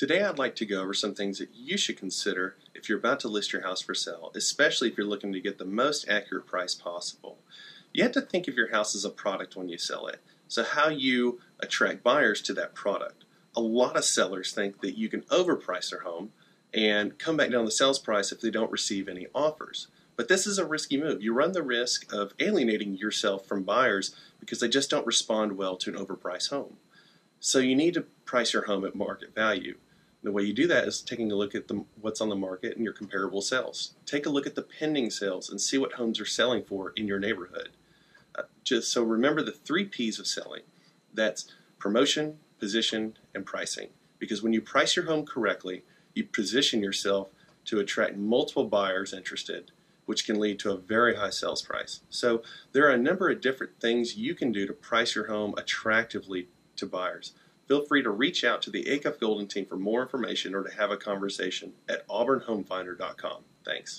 Today I'd like to go over some things that you should consider if you're about to list your house for sale, especially if you're looking to get the most accurate price possible. You have to think of your house as a product when you sell it, so how you attract buyers to that product. A lot of sellers think that you can overprice their home and come back down the sales price if they don't receive any offers. But this is a risky move. You run the risk of alienating yourself from buyers because they just don't respond well to an overpriced home. So you need to price your home at market value. The way you do that is taking a look at the, what's on the market and your comparable sales. Take a look at the pending sales and see what homes are selling for in your neighborhood. Uh, just so remember the three P's of selling. That's promotion, position, and pricing. Because when you price your home correctly, you position yourself to attract multiple buyers interested, which can lead to a very high sales price. So there are a number of different things you can do to price your home attractively to buyers feel free to reach out to the Acuff Golden team for more information or to have a conversation at auburnhomefinder.com. Thanks.